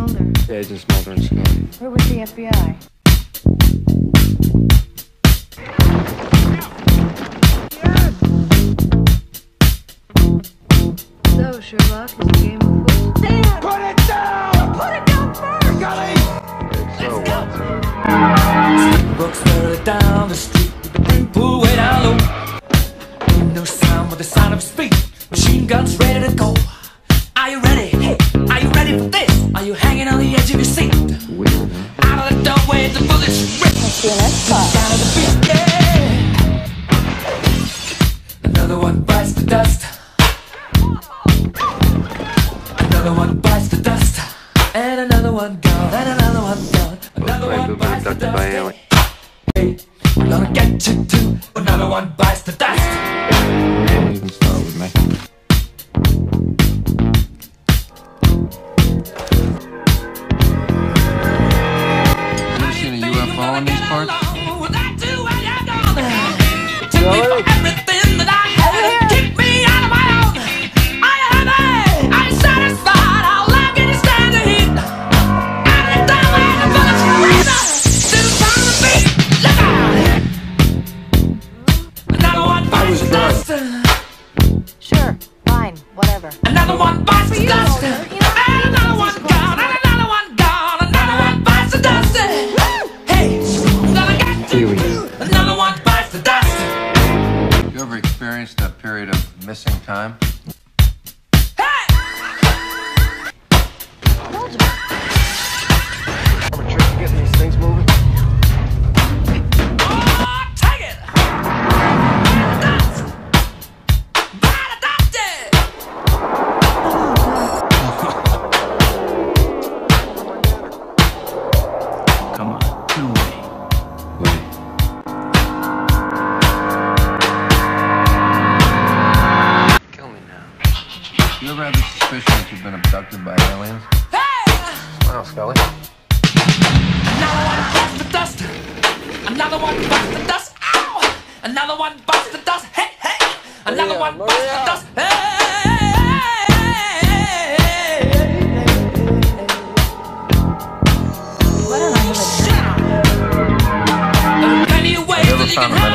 Agents Mulder and Scully. Where was the FBI? So, Sherlock, is the game afoot? Put it down! Put it down first! Scully! So, Watson. Books further down the street bullets rip. Down to the beat, yeah. Another one bites the dust. Another one bites the dust. And another one gone. And another one gone. Another one have bites the dust. alien. Hey, we're gonna get you too. Another one bites the dust. Experienced a period of missing time? You ever had the suspicion that you've been abducted by aliens? Hey! Smile, Scully. Another one busts the dust. Another one busts the dust. Ow! Another one busts the dust. Hey, hey! Another Maria, one Maria. busts the dust. Hey! Anyway, so you can have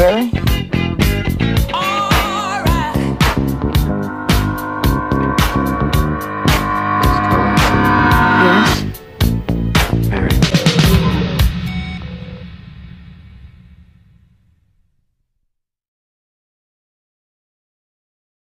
Really?